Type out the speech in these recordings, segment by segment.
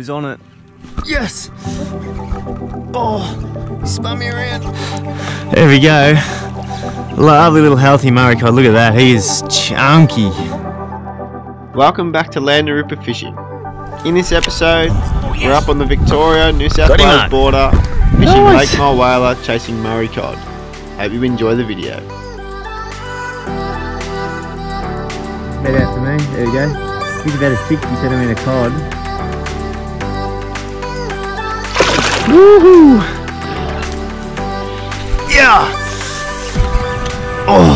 was on it. Yes! Oh, he spun me around. There we go. Lovely little healthy Murray cod. Look at that. He is chunky. Welcome back to Land A Rippa Fishing. In this episode, oh, we're up on the Victoria New South Got Wales border, fishing Nice. Lake Mulwala, chasing Murray cod. Hope you enjoy the video. Head out to me. There we go. He's about a 60 centimetre cod. Woohoo! Yeah! Oh!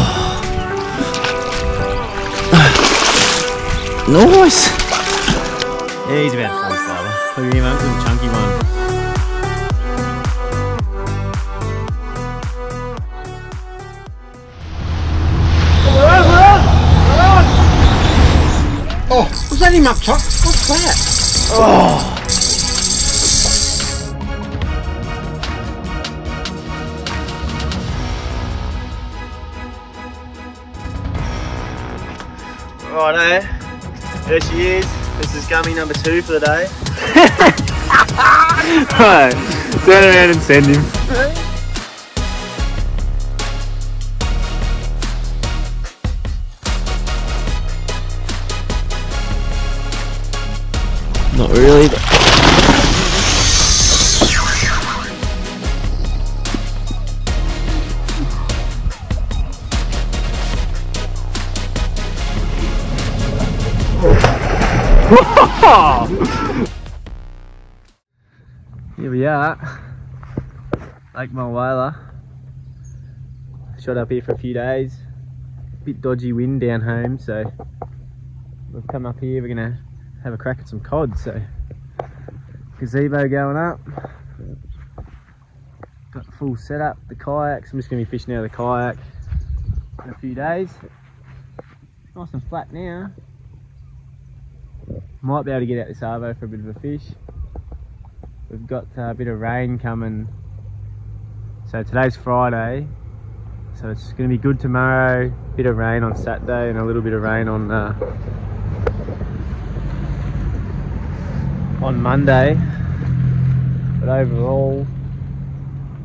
Nice! Yeah, he's about 45. Look at him, a little chunky one. Oh, was that him up top? What's that? Oh. Righto, there she is. This is gummy number two for the day. right, turn around and send him. Not really, but Here we are, Lake Mulwala. Shot up here for a few days. Bit dodgy wind down home, so we've come up here. We're gonna have a crack at some cod. So gazebo going up. Got the full setup. The kayaks. I'm just gonna be fishing out of the kayak in a few days. Nice and flat now. Might be able to get out this arvo for a bit of a fish. We've got a bit of rain coming. So today's Friday. So it's going to be good tomorrow. Bit of rain on Saturday and a little bit of rain on uh, on Monday. But overall,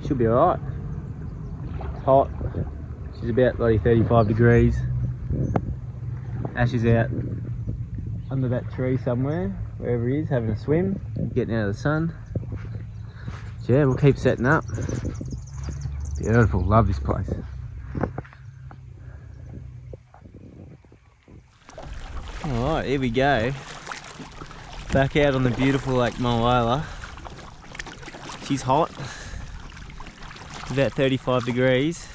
should be alright. It's hot. She's about bloody 35 degrees. Ash is out under that tree somewhere, wherever he is, having a swim, getting out of the sun. So yeah, we'll keep setting up. Beautiful, love this place. Alright, here we go. Back out on the beautiful Lake Mulwala. She's hot. About 35 degrees.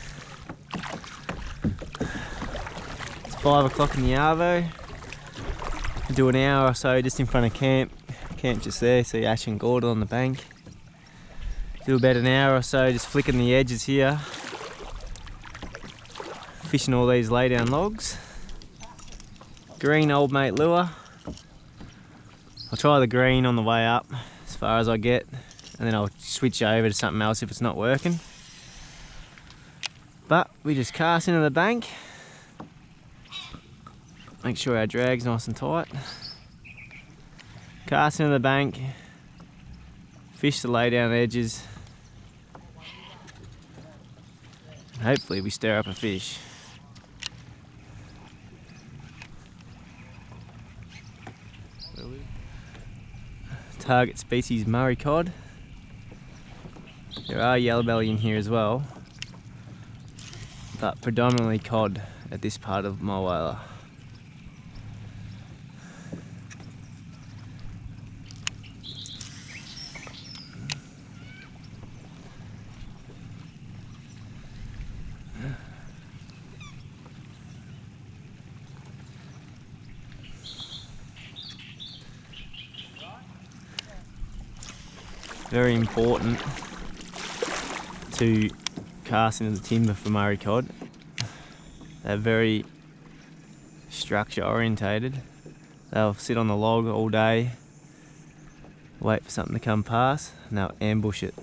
It's 5 o'clock in the Arvo. Do an hour or so just in front of camp. Camp just there, see Ash and Gordon on the bank. Do about an hour or so just flicking the edges here. Fishing all these lay down logs. Green old mate lure. I'll try the green on the way up as far as I get and then I'll switch over to something else if it's not working. But we just cast into the bank. Make sure our drag's nice and tight. Cast into the bank. Fish the lay down edges. Hopefully we stir up a fish. Target species Murray cod. There are yellow belly in here as well, but predominantly cod at this part of Mulwala. Very important to cast into the timber for Murray cod. They're very structure orientated. They'll sit on the log all day, wait for something to come past, and they'll ambush it.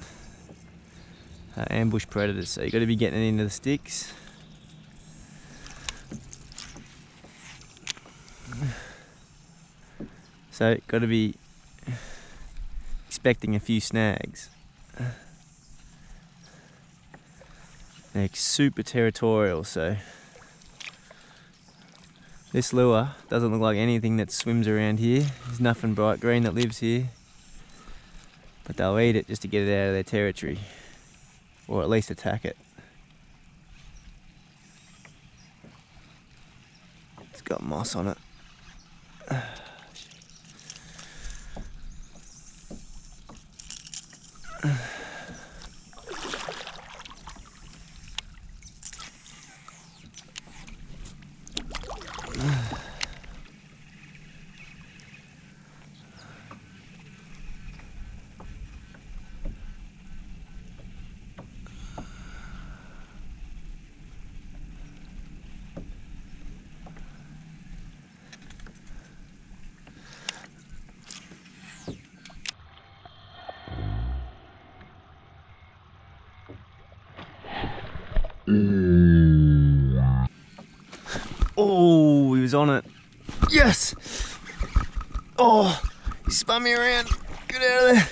Uh, ambush predators, so you've got to be getting into the sticks. So got to be expecting a few snags. They're super territorial, so this lure doesn't look like anything that swims around here. There's nothing bright green that lives here. But they'll eat it just to get it out of their territory. Or at least attack it. It's got moss on it. On it. Yes! Oh, he spun me around. Get out of there.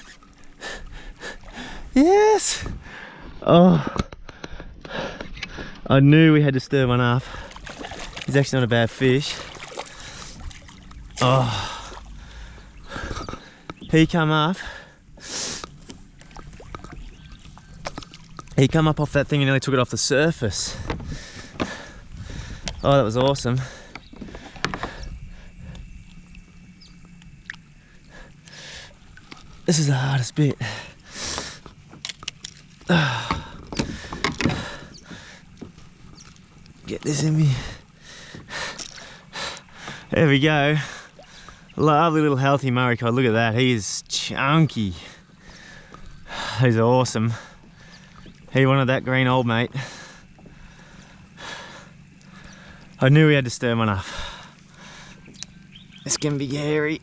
Yes! Oh. I knew we had to stir one up. He's actually not a bad fish. Oh. He come up. He come up off that thing and nearly took it off the surface. Oh, that was awesome. This is the hardest bit. Get this in me. There we go. Lovely little healthy Murray cod. Look at that. He is chunky. He's awesome. He wanted that green old mate. I knew we had to stir one up. This can be hairy.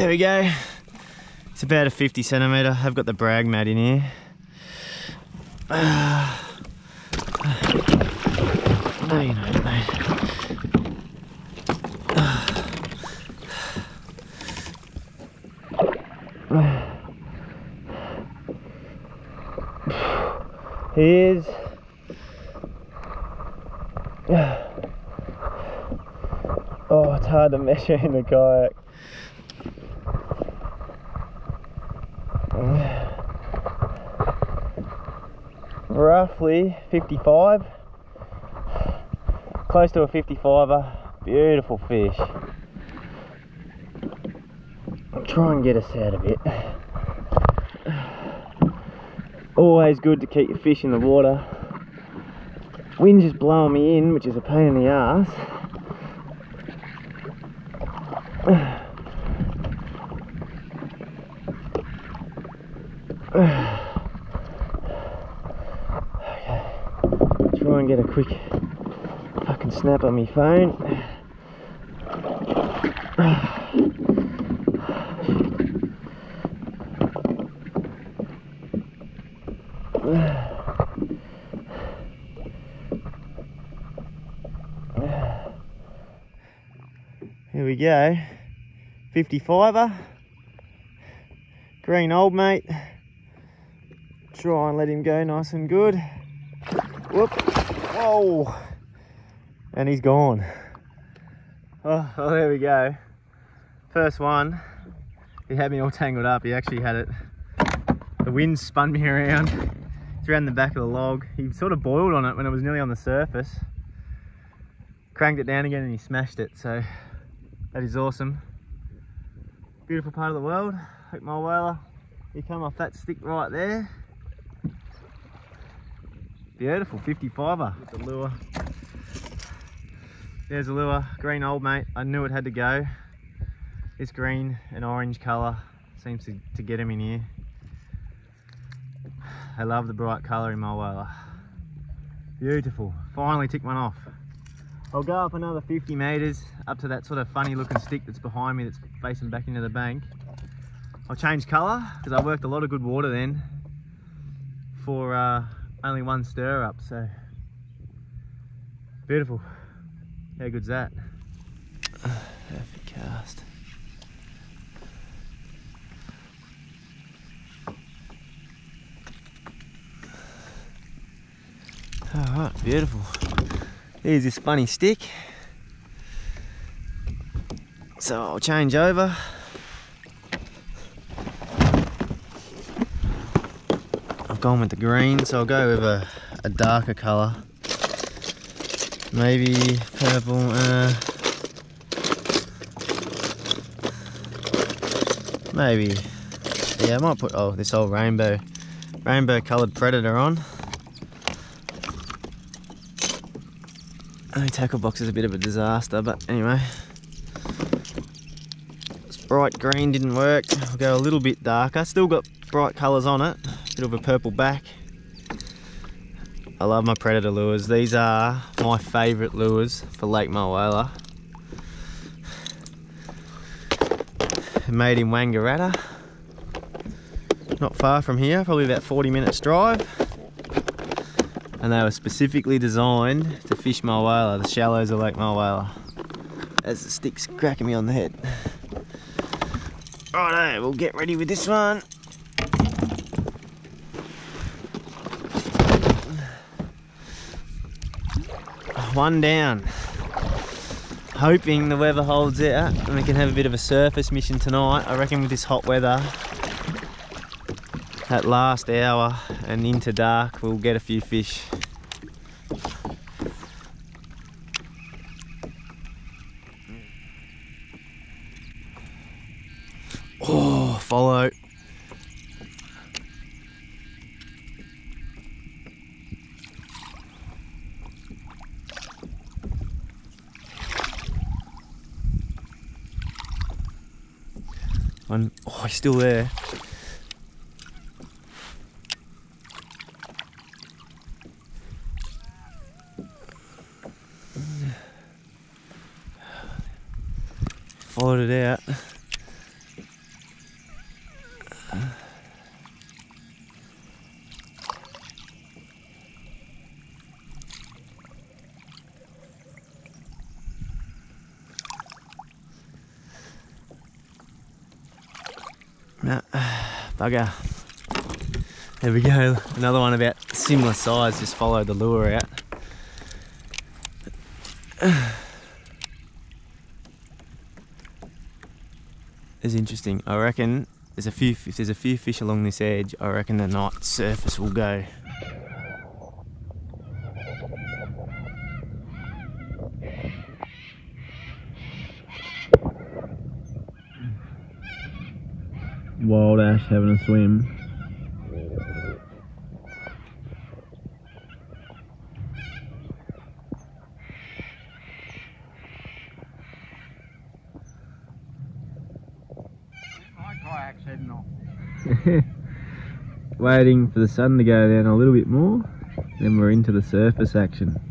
There we go. It's about a 50 centimetre. I've got the brag mat in here. No, you know, no. He is. Oh, it's hard to measure in the kayak. Roughly 55. Close to a 55er. Beautiful fish. I'll try and get us out of it. Always good to keep your fish in the water. Wind's just blowing me in, which is a pain in the ass. Okay. Try and get a quick snap on my phone. Here we go. 55er. Green old mate. Try and let him go nice and good. Whoop. Whoa. And he's gone. Oh, well, there we go. First one. He had me all tangled up. He actually had it. The wind spun me around. It's around the back of the log. He sort of boiled on it when it was nearly on the surface. Cranked it down again and he smashed it. So that is awesome. Beautiful part of the world. Hook Mulwala. You come off that stick right there. Beautiful 55er with the lure. There's a lure, green old mate. I knew it had to go. This green and orange colour seems to, to get him in here. I love the bright colour in Mulwala. Beautiful. Finally ticked one off. I'll go up another 50 metres up to that sort of funny looking stick that's behind me that's facing back into the bank. I'll change colour because I worked a lot of good water then for uh, only one stir up so beautiful How good's that? Perfect cast. Alright, beautiful. Here's this funny stick. So I'll change over. I've gone with the green, so I'll go with a, a darker colour. Maybe purple, uh, maybe, yeah I might put, oh this old rainbow, rainbow coloured predator on. The tackle box is a bit of a disaster, but anyway. This bright green didn't work. I'll go a little bit darker. Still got bright colours on it. Bit of a purple back. I love my predator lures. These are my favourite lures for Lake Mulwala. Made in Wangaratta. Not far from here, probably about 40 minutes drive and they were specifically designed to fish Mulwala, the shallows of Lake Mulwala. As the stick's cracking me on the head. Righto, we'll get ready with this one. One down. Hoping the weather holds out and we can have a bit of a surface mission tonight. I reckon with this hot weather, that last hour and into dark we'll get a few fish still there bugger. There we go. Another one about similar size, just followed the lure out. is interesting. I reckon there's a few if there's a few fish along this edge, I reckon the night surface will go. Wild ash having a swim. Waiting for the sun to go down a little bit more, then we're into the surface action.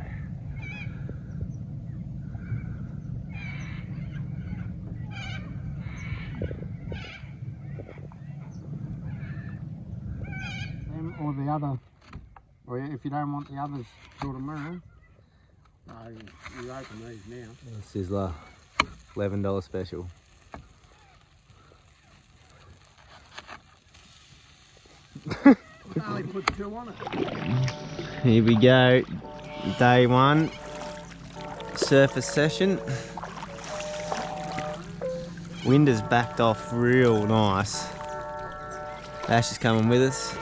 Or the other. Or if you don't want the others till tomorrow. No, you open these now. Sizzler, $11 special. only put two on it. Here we go, day one, surface session. Wind has backed off real nice. Ash is coming with us.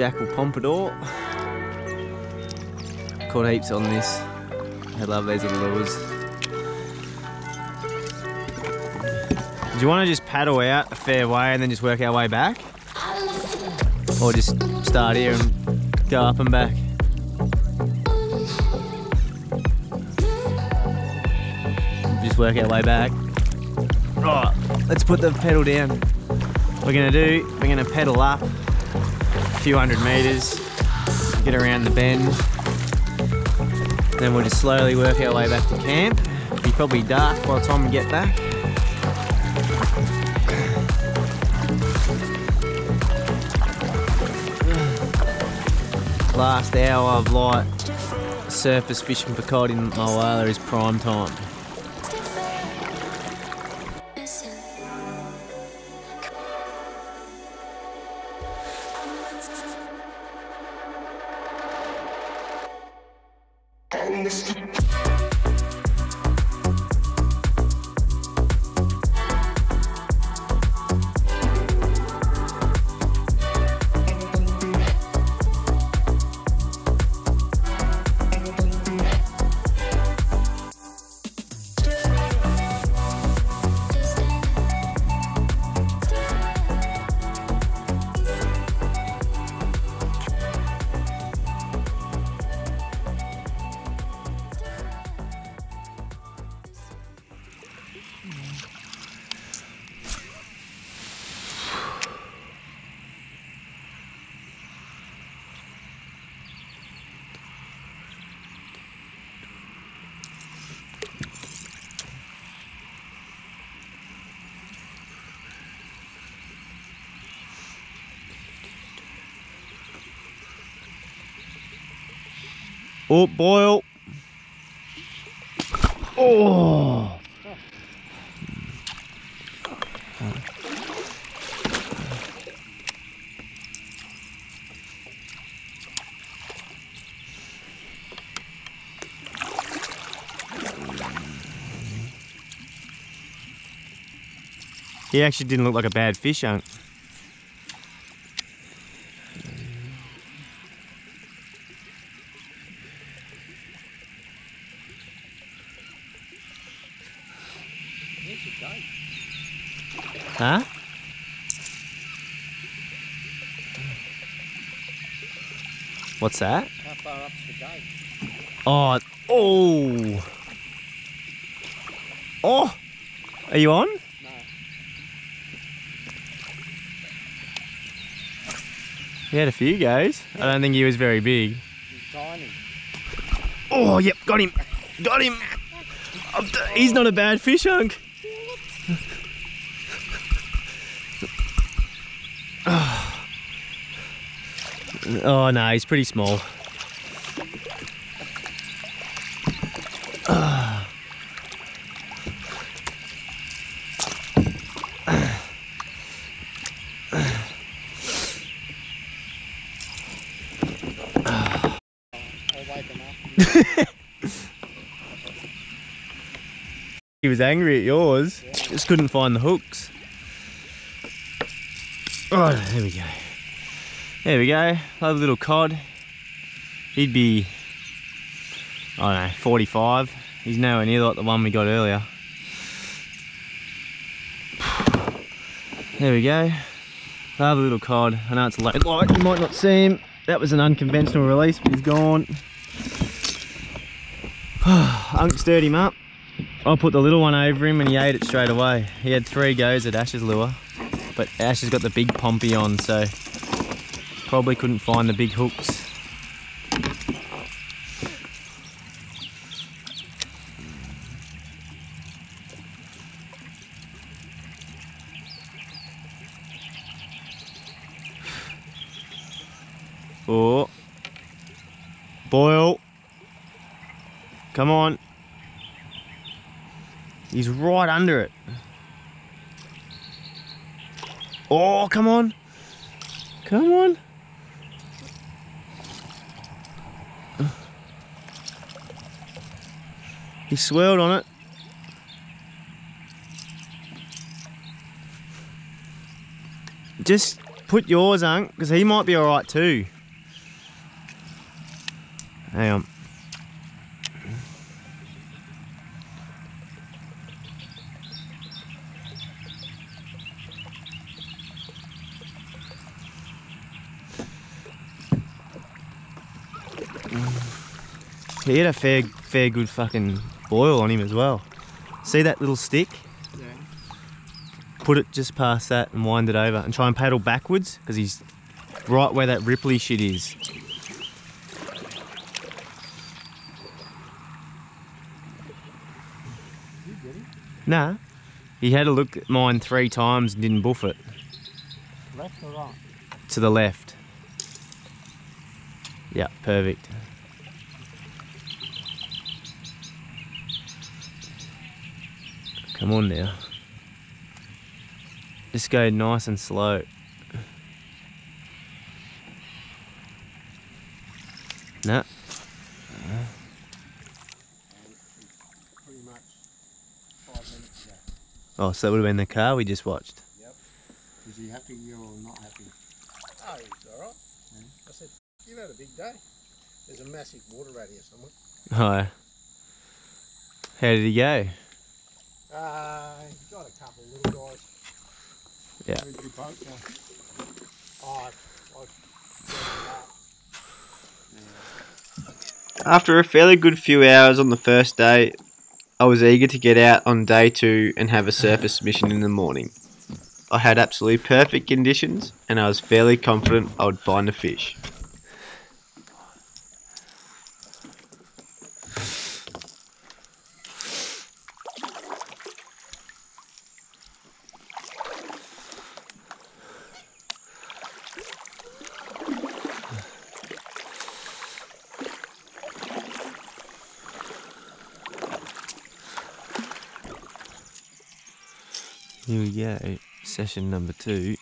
Jackall Pompadour. Caught heaps on this. I love these little lures. Do you want to just paddle out a fair way and then just work our way back? Or just start here and go up and back? Just work our way back. Right, let's put the pedal down. We're gonna do, we're gonna pedal up few hundred meters, get around the bend, then we'll just slowly work our way back to camp. It'll Be probably dark by the time we get back. last hour of light surface fishing for cod in Mulwala is prime time. Oh, boil. Oh. He actually didn't look like a bad fish, Unk. Huh? What's that? How far up's the gate? Oh, oh, oh! Are you on? No. He had a few goes. I don't think he was very big. He's tiny. Oh, yep, got him, got him. He's not a bad fish, Hunk. Oh no, he's pretty small. I'll wake him up. He was angry at yours. Just couldn't find the hooks. Oh, there we go. There we go. Lovely little cod. He'd be, I don't know, 45. He's nowhere near like the one we got earlier. There we go. Lovely little cod. I know it's late light, you might not see him. That was an unconventional release, but he's gone. Unk stirred him up. I put the little one over him and he ate it straight away. He had three goes at Ash's lure, but Ash has got the big pompey on, so probably couldn't find the big hooks. Oh. Boil. Come on. He's right under it. Oh, come on. Come on. He swirled on it. Just put yours, Unk, because he might be alright too. Hang on. He had a fair, fair good fucking boil on him as well. See that little stick? Yeah. Put it just past that and wind it over and try and paddle backwards because he's right where that Ripley shit is. You get him? Nah, he had a look at mine three times and didn't buff it Left or right? to the left. Yeah, perfect. Come on now. Just go nice and slow. No. Pretty much five minutes ago. Oh, so that would have been the car we just watched. Yep. Is he happy or not happy? Oh, he's alright. I said, you've had a big day. There's a massive water rat here somewhere. Hi. How did he go? Uh, got a couple of little guys. Yeah. How did you boat go? Oh, I, I After a fairly good few hours on the first day, I was eager to get out on day two and have a surface mission in the morning. I had absolutely perfect conditions and I was fairly confident I would find a fish. Here we go. Session number two.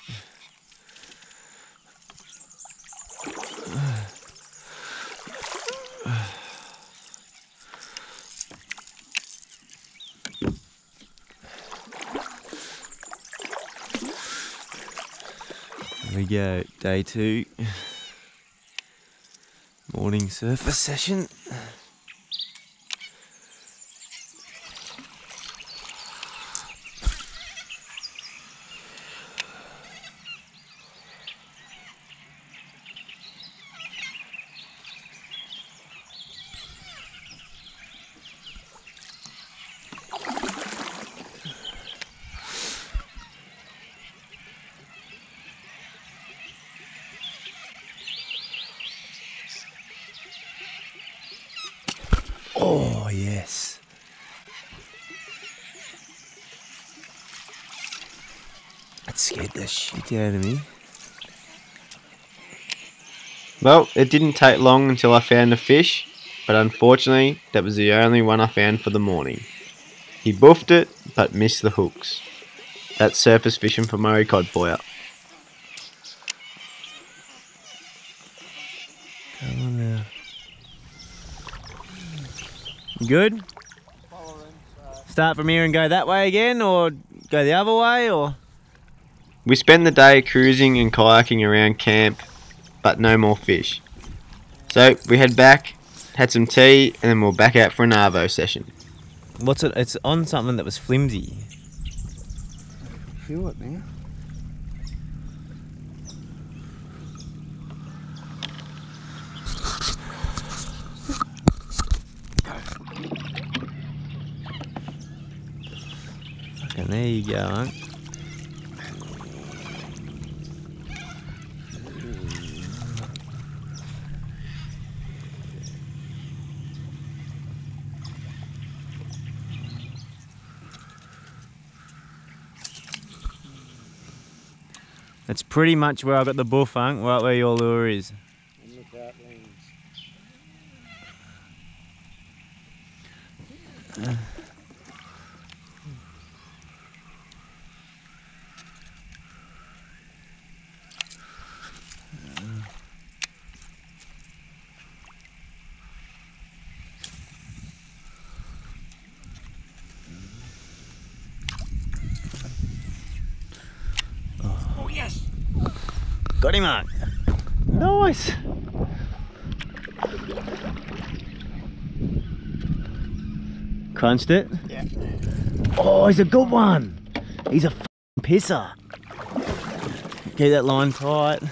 Here we go. Day two. Morning surface session. Oh, yes. That scared the shit out of me. Well, it didn't take long until I found a fish, but unfortunately, that was the only one I found for the morning. He buffed it, but missed the hooks. That's surface fishing for Murray cod you. Come on now. You good? Start from here and go that way again, or go the other way, or We spend the day cruising and kayaking around camp, but no more fish. So we head back, had some tea, and then we're back out for an Arvo session. what's it? It's on something that was flimsy. feel it now. There you go. That's pretty much where I got the buff, Unc, right where your lure is. Got him, Nice. Crunched it? Yeah. Oh, he's a good one. He's a f***ing pisser. Keep that line tight.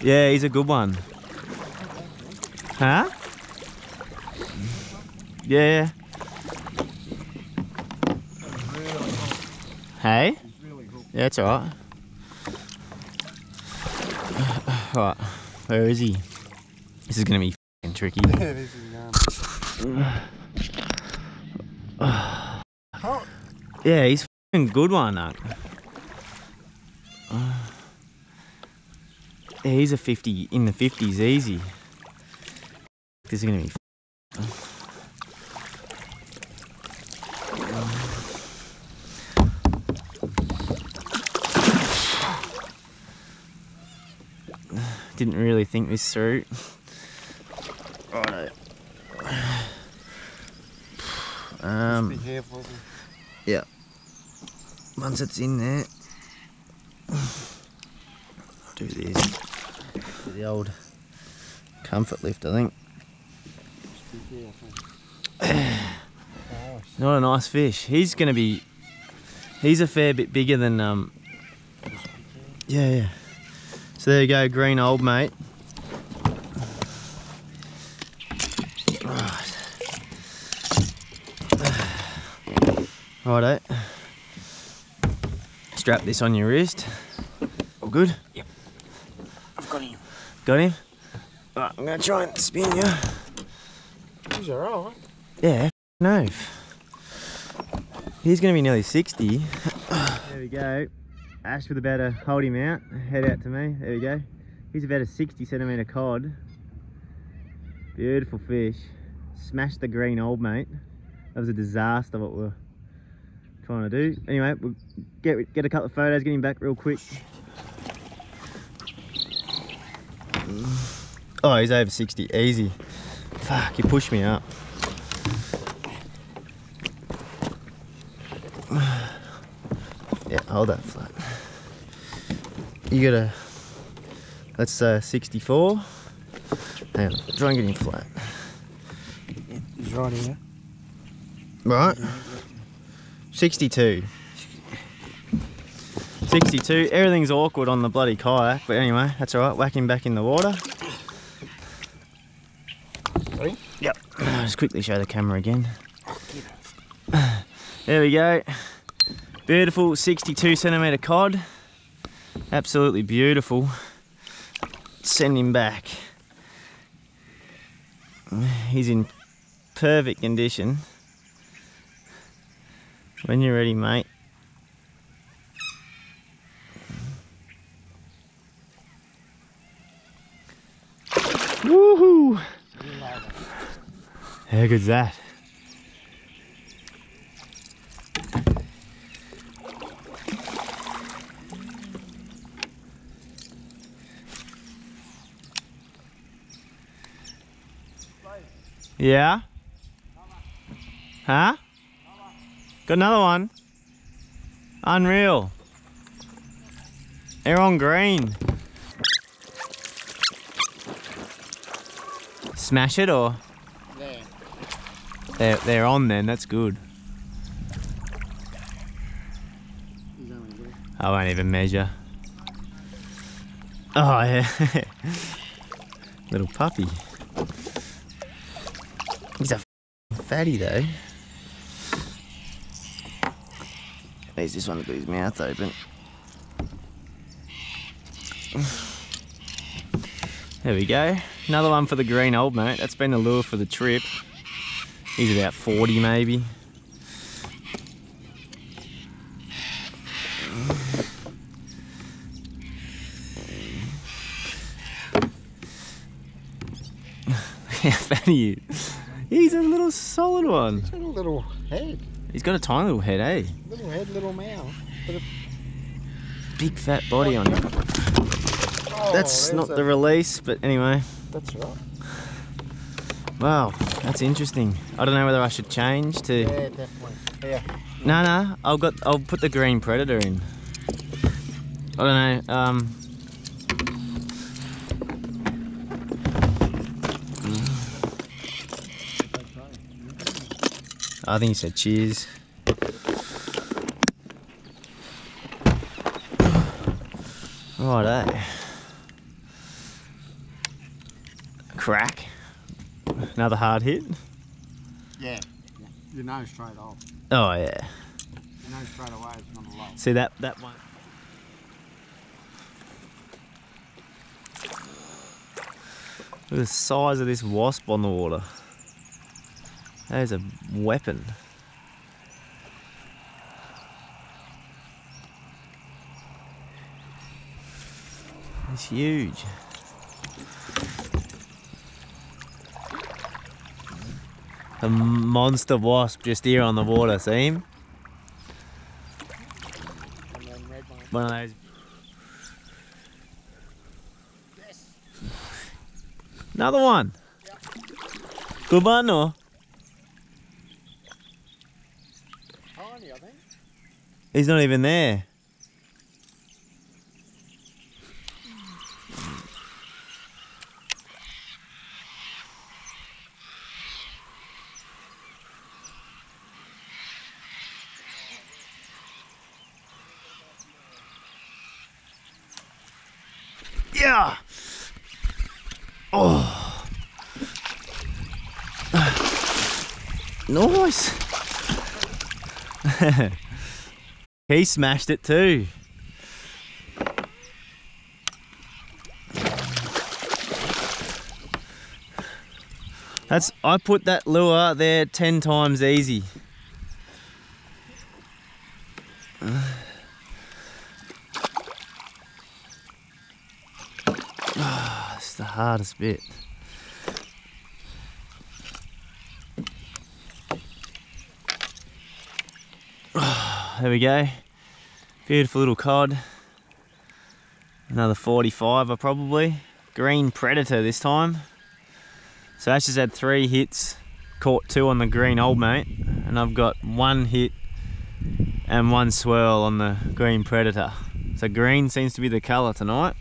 Yeah, he's a good one. Huh? Yeah. Hey? Really hooked. Yeah, it's alright. Right, where is he? This is gonna be f***ing tricky. Yeah, this is Yeah, he's f***ing good one, Unc. Yeah, he's a 50 in the 50s easy. This is gonna be. Didn't really think this through. Um, Be careful. yeah. Once it's in there, do this. Do the old comfort lift, I think. Just. Not a nice fish. He's gonna be. He's a fair bit bigger than um. Yeah, yeah. So there you go, green old mate. Right. Righto. Strap this on your wrist. All good? Yep. I've got him. Got him? Right, I'm gonna try and spin you. He's alright. Yeah, no. He's going to be nearly 60. there we go. Ash with about a hold him out. Head out to me. There we go. He's about a 60 centimetre cod. Beautiful fish. Smashed the green old mate. That was a disaster what we're trying to do. Anyway, we'll get, get a couple of photos, get him back real quick. Oh, he's over 60. Easy. Fuck, he pushed me up. Yeah, hold that flat. You got a, that's uh, 64. Hang on, try and get him flat. He's right here. Right. 62. 62. Everything's awkward on the bloody kayak, but anyway, that's alright. Whack him back in the water. Sorry? Yep. I'll just quickly show the camera again. There we go. Beautiful 62 centimetre cod. Absolutely beautiful. Send him back. He's in perfect condition. When you're ready, mate. Woohoo! How good's that? Yeah? Huh? Got another one. Unreal. They're on green. Smash it or? There. They're, they're on then, that's good. He's only there. I won't even measure. Oh yeah. Little puppy. He's a f***ing fatty though. Needs this one to put his mouth open. There we go. Another one for the green old mate. That's been the lure for the trip. He's about 40 maybe. How fatty he is. He's a little solid one. He's got a little head. He's got a tiny little head, eh? Little head, little mouth. Big fat body on him. oh, That's not a- the release, but anyway. That's right. Wow, that's interesting. I don't know whether I should change to. Yeah, definitely. Yeah. No, no, I'll got. I'll put the green predator in. I don't know. Um. I think he said cheers. Righto. Crack. Another hard hit. Yeah. yeah. You know straight off. Oh yeah. You know straight away it's not a low. See that that one. Look at the size of this wasp on the water. That is a weapon. It's huge. A monster wasp just here on the water, see him? One of those. Another one. Good one or? Tiny, I think. He's not even there. Yeah. Oh. Nice. he smashed it too. That's I put that lure there 10 times easy. Ah, It's the hardest bit. There we go. Beautiful little cod. Another 45 probably. Green predator this time. So Ash has had three hits, caught two on the green old mate, and I've got one hit and one swirl on the green predator. So green seems to be the colour tonight.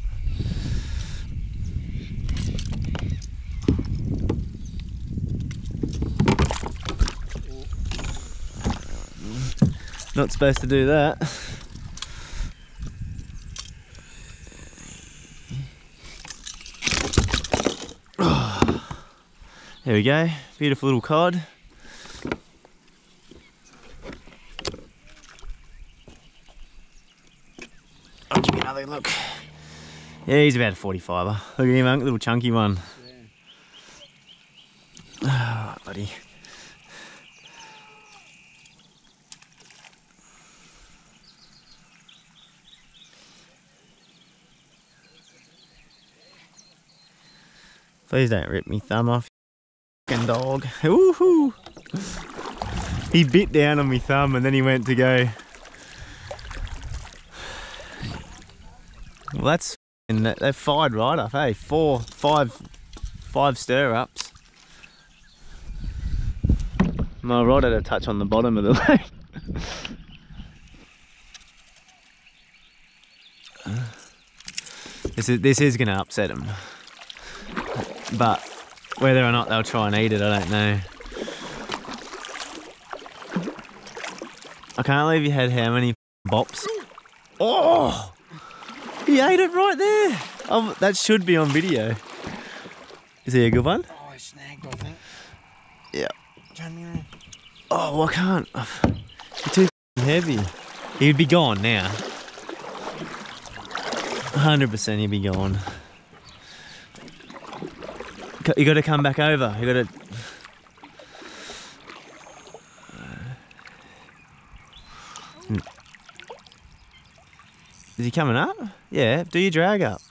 Not supposed to do that. There we go, beautiful little cod. I'll give you another look. Yeah, he's about a 45er. Look at him, little chunky one. Alright, buddy. Please don't rip me thumb off, you dog. Woohoo! He bit down on me thumb and then he went to go. Well, that's and they fired right off, hey? Four, five, five stir ups. My rod had a touch on the bottom of the lake. this is this is gonna upset him. But whether or not they'll try and eat it, I don't know. I can't believe you had how many bops. Oh! He ate it right there. Oh, that should be on video. Is he a good one? Oh, I snagged, I think. Yeah. Turn me around. Oh, well, I can't. You're too heavy. He'd be gone now. 100% he'd be gone. You got to come back over. You got to. Is he coming up? Yeah. Do your drag up.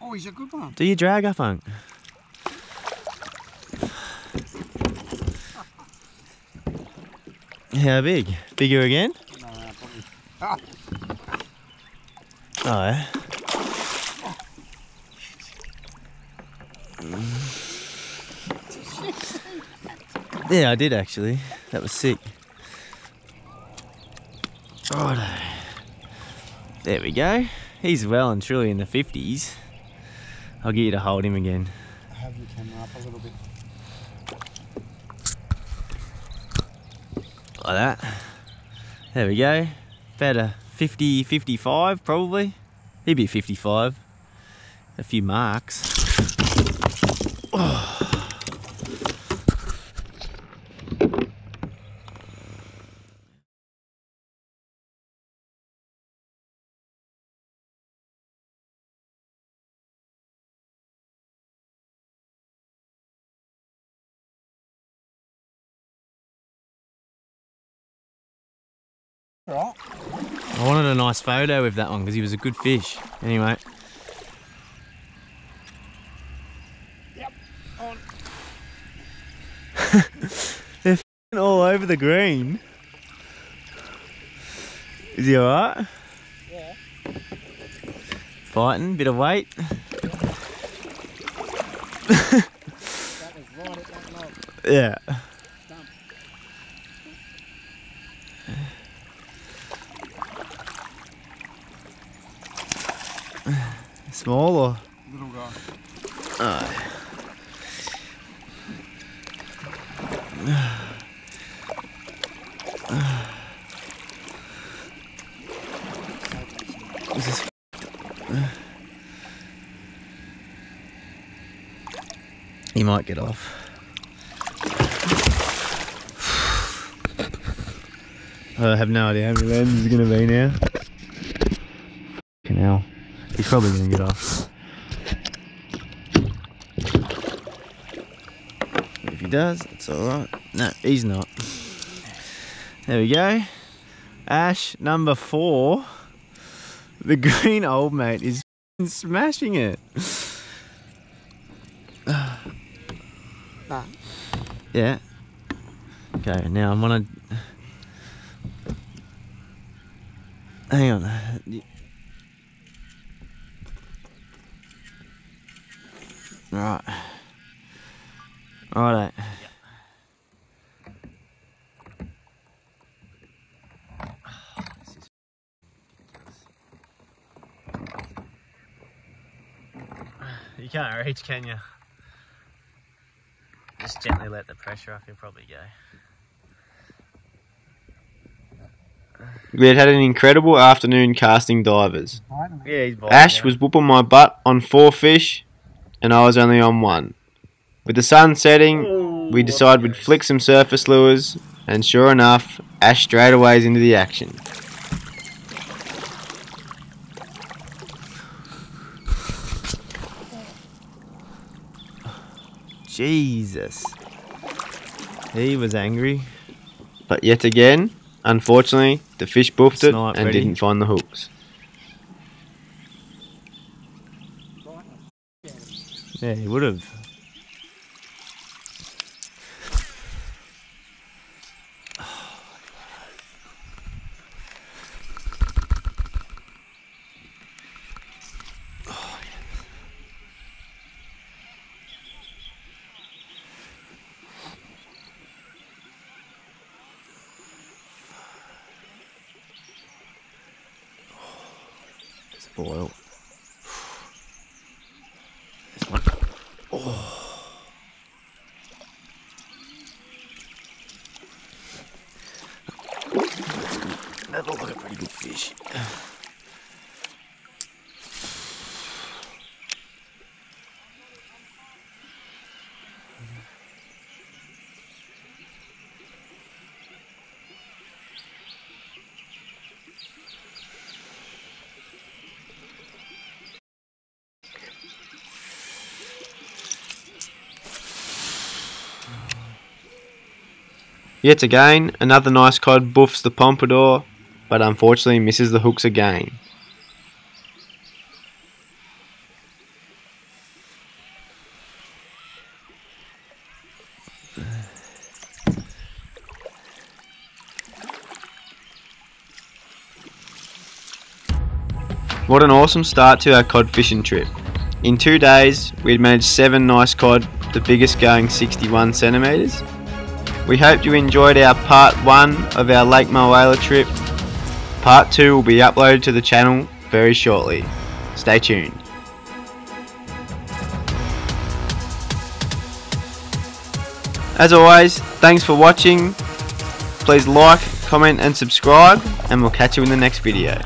Oh, he's a good one. Do your drag up, Unc. How big? Bigger again? No, no, probably. Ah, Oh, yeah. Yeah, I did actually. That was sick. Righto. There we go. He's well and truly in the 50s. I'll get you to hold him again. have the camera up a little bit. Like that. There we go. About a 50, 55 probably. He'd be 55. A few marks. Oh. Right. I wanted a nice photo with that one because he was a good fish. Anyway. They're all over the green. Is he alright? Yeah. Fighting, bit of weight. yeah. Small or? Little guy. Oh. This is He might get off. I have no idea how many lambs is going to be now. He's probably to get off. If he does, it's alright. No, he's not. There we go. Ash number four. The green old mate is smashing it. Yeah. Okay, now I'm gonna. Hang on. Y- Right. Righto. You can't reach, can you? Just gently let the pressure off, you'll probably go. We had had an incredible afternoon casting divers. Yeah, biting Ash now. was whooping my butt on four fish, and I was only on one. With the sun setting, Ooh, we decided we'd flick some surface lures, and sure enough, Ash straight away is into the action. Jesus. He was angry. But yet again, unfortunately, the fish buffed it and ready. didn't find the hooks. Yeah, he would have. It's boil. This one. Oh. That looked like a pretty good fish. Yet again, another nice cod buffs the pompadour, but unfortunately misses the hooks again. What an awesome start to our cod fishing trip. In two days, we had managed seven nice cod, the biggest going 61 centimetres. We hope you enjoyed our part one of our Lake Mulwala trip. Part two will be uploaded to the channel very shortly. Stay tuned. As always, thanks for watching. Please like, comment and subscribe and we'll catch you in the next video.